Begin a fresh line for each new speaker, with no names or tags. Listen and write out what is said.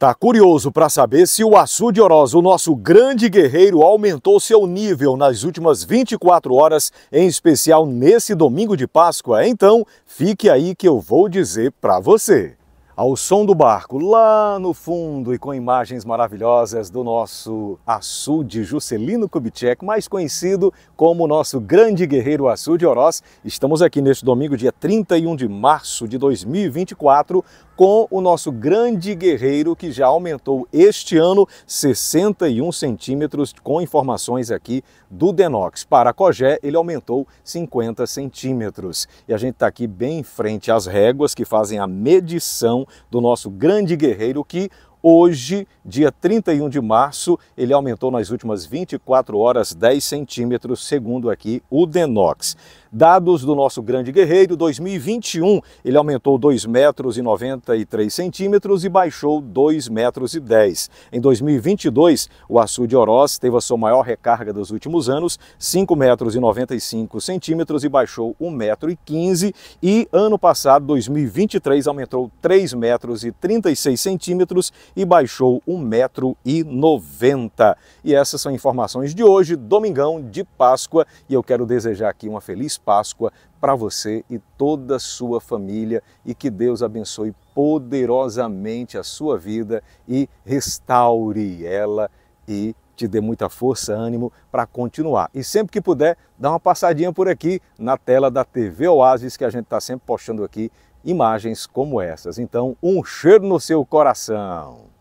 Tá curioso para saber se o açude Oroz, o nosso grande guerreiro, aumentou seu nível nas últimas 24 horas, em especial nesse domingo de Páscoa? Então, fique aí que eu vou dizer para você ao som do barco lá no fundo e com imagens maravilhosas do nosso açude Juscelino Kubitschek, mais conhecido como nosso grande guerreiro açude Oroz. Estamos aqui neste domingo, dia 31 de março de 2024, com o nosso grande guerreiro que já aumentou este ano 61 centímetros, com informações aqui do Denox. Para Cogé, ele aumentou 50 centímetros. E a gente está aqui bem em frente às réguas que fazem a medição do nosso grande guerreiro que Hoje, dia 31 de março, ele aumentou nas últimas 24 horas 10 centímetros, segundo aqui o Denox. Dados do nosso grande guerreiro, 2021 ele aumentou 2 metros e 93 centímetros e baixou 2 metros e 10. Em 2022, o açude Oroz teve a sua maior recarga dos últimos anos, 5 metros e 95 centímetros e baixou 1 metro e 15. E ano passado, 2023, aumentou 3 metros e 36 centímetros e baixou 1 metro e 90. E essas são informações de hoje, domingão de Páscoa, e eu quero desejar aqui uma feliz Páscoa para você e toda a sua família e que Deus abençoe poderosamente a sua vida e restaure ela e te dê muita força, ânimo para continuar. E sempre que puder, dá uma passadinha por aqui na tela da TV Oasis, que a gente está sempre postando aqui imagens como essas. Então, um cheiro no seu coração!